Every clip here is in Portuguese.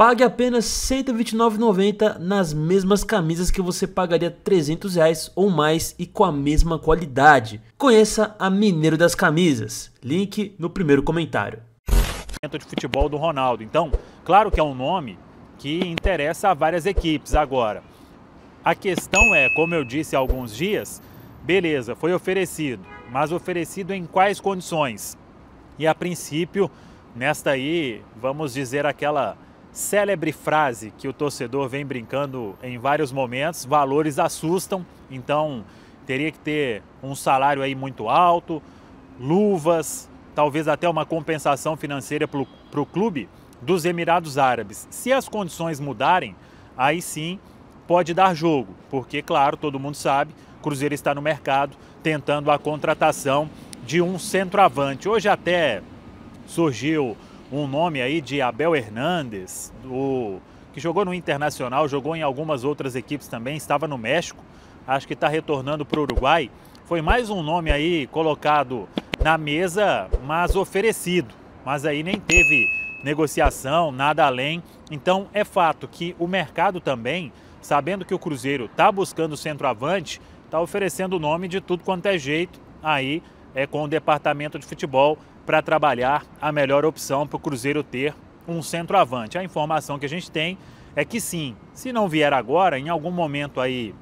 Pague apenas R$ 129,90 nas mesmas camisas que você pagaria 300 reais ou mais e com a mesma qualidade. Conheça a Mineiro das Camisas. Link no primeiro comentário. De futebol do Ronaldo. Então, claro que é um nome que interessa a várias equipes agora. A questão é, como eu disse há alguns dias, beleza, foi oferecido, mas oferecido em quais condições? E a princípio, nesta aí, vamos dizer aquela célebre frase que o torcedor vem brincando em vários momentos, valores assustam, então teria que ter um salário aí muito alto, luvas, talvez até uma compensação financeira para o clube dos Emirados Árabes. Se as condições mudarem, aí sim pode dar jogo, porque, claro, todo mundo sabe, o Cruzeiro está no mercado tentando a contratação de um centroavante. Hoje até surgiu um nome aí de Abel Hernandes, o, que jogou no Internacional, jogou em algumas outras equipes também, estava no México, acho que está retornando para o Uruguai. Foi mais um nome aí colocado na mesa, mas oferecido. Mas aí nem teve negociação, nada além. Então é fato que o mercado também, sabendo que o Cruzeiro está buscando centroavante, está oferecendo o nome de tudo quanto é jeito aí é com o departamento de futebol para trabalhar a melhor opção para o Cruzeiro ter um centroavante. A informação que a gente tem é que sim, se não vier agora, em algum momento aí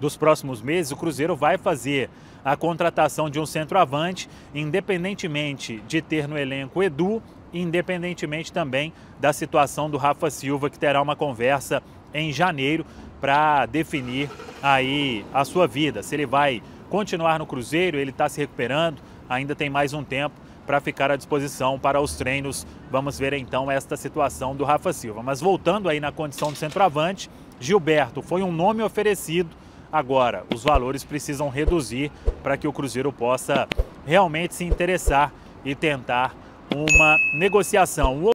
dos próximos meses, o Cruzeiro vai fazer a contratação de um centroavante, independentemente de ter no elenco Edu, independentemente também da situação do Rafa Silva, que terá uma conversa em janeiro para definir aí a sua vida, se ele vai continuar no Cruzeiro, ele está se recuperando, ainda tem mais um tempo para ficar à disposição para os treinos. Vamos ver então esta situação do Rafa Silva. Mas voltando aí na condição de centroavante, Gilberto foi um nome oferecido. Agora, os valores precisam reduzir para que o Cruzeiro possa realmente se interessar e tentar uma negociação.